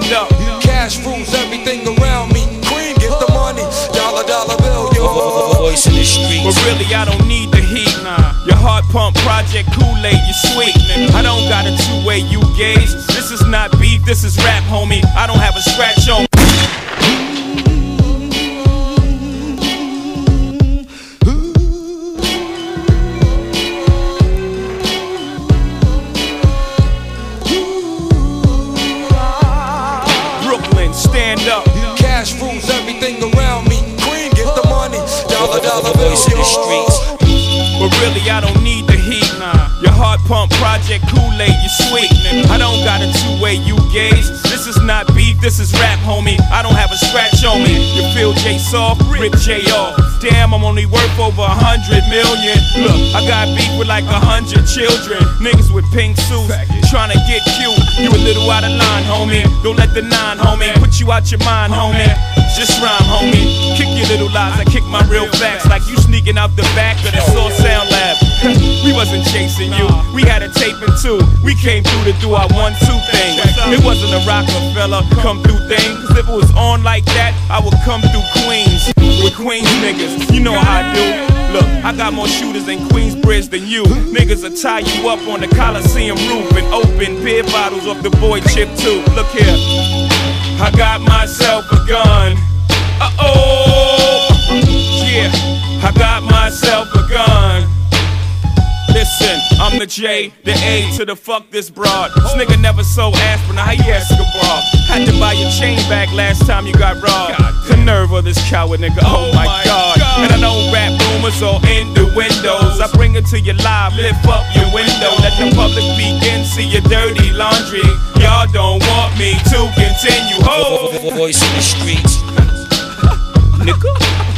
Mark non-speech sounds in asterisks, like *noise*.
stand up. Cash rules everything around me. Cream, get the money. Dollar, dollar bill, yo. Voice in the streets. But really, I don't need the heat. Nah. Your heart pump project Kool-Aid, you sweet. Nigga. I don't got a two-way you gaze. This is not beef, this is rap, homie. I don't have a scratch on. Up. Cash rules everything around me. Cream, get the money. Dollar, dollar bill, Voice in the streets. But really, I don't need the heat. Your heart pump project Kool-Aid, you sweet. I don't got a two-way you gauge. This is not beef, this is rap, homie. I don't have a scratch on me. You feel J soft, rip J off. Damn, I'm only worth over a hundred million. Look, I got beef with like a hundred children. Niggas with pink suits, trying to get cute. You a little out of line, homie. Don't let the nine, homie, put you out your mind, homie. Just rhyme, homie. Kick your little lies, I kick my real facts. Like you sneaking out the back of the Source Sound Lab. *laughs* we wasn't chasing you, we had a tape and two. We came through to do our one two thing. It wasn't a Roc-A-Fella come through thing. Cause if it was on like that, I would come through Queens niggas. You know how I do. Look, I got more shooters in Queensbridge than you. Niggas will tie you up on the Coliseum roof and open beer bottles off the boy chip too. Look here. I got myself a gun. I'm the J, the A to the fuck this broad. This nigga never sold aspirin, how you Escobar? Had to buy your chain back last time you got robbed. The nerve of this coward nigga, oh, oh my god. And I don't rap rumors or innuendos. I bring it to you live, lift up your window. Let the public begin, see your dirty laundry. Y'all don't want me to continue. Ho! Voice in the streets. *laughs* Nigga.